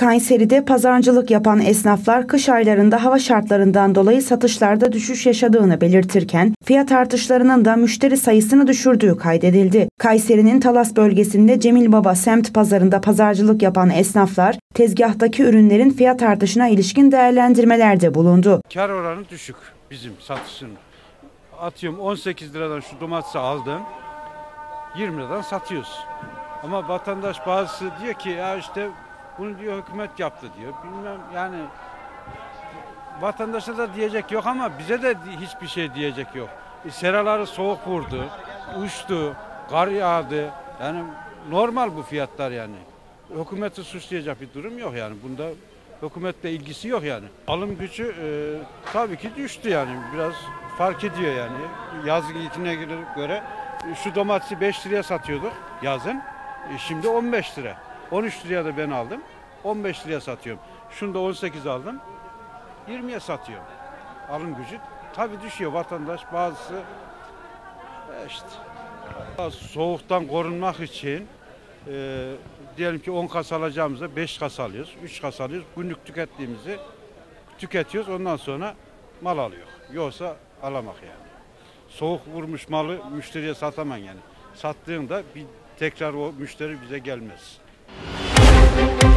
Kayseri'de pazarcılık yapan esnaflar kış aylarında hava şartlarından dolayı satışlarda düşüş yaşadığını belirtirken fiyat artışlarının da müşteri sayısını düşürdüğü kaydedildi. Kayseri'nin Talas bölgesinde Cemil Baba semt pazarında pazarcılık yapan esnaflar tezgahtaki ürünlerin fiyat artışına ilişkin değerlendirmelerde bulundu. Kar oranı düşük bizim satışın. Atıyorum 18 liradan şu domatesi aldım. 20 liradan satıyoruz. Ama vatandaş bazısı diyor ki ya işte bunu diyor hükümet yaptı diyor. Bilmem yani vatandaşa da diyecek yok ama bize de hiçbir şey diyecek yok. E, Seraları soğuk vurdu, uçtu, kar yağdı. Yani normal bu fiyatlar yani. Hükümeti suçlayacak bir durum yok yani. Bunda hükümetle ilgisi yok yani. Alım gücü e, tabii ki düştü yani. Biraz fark ediyor yani. Yaz içine göre şu domatesi 5 liraya satıyorduk yazın. E, şimdi 15 lira. 13 liraya da ben aldım. 15 liraya satıyorum. Şunu da 18 aldım. 20'ye satıyorum. Alım gücü tabii düşüyor vatandaş bazısı e, işte soğuktan korunmak için e, diyelim ki 10 kas alacağımızda 5 kas alıyoruz, 3 kas alıyoruz. Günlük tükettiğimizi tüketiyoruz. Ondan sonra mal alıyor. Yoksa alamak yani. Soğuk vurmuş malı müşteriye sataman yani. Sattığında bir tekrar o müşteri bize gelmez. Thank you.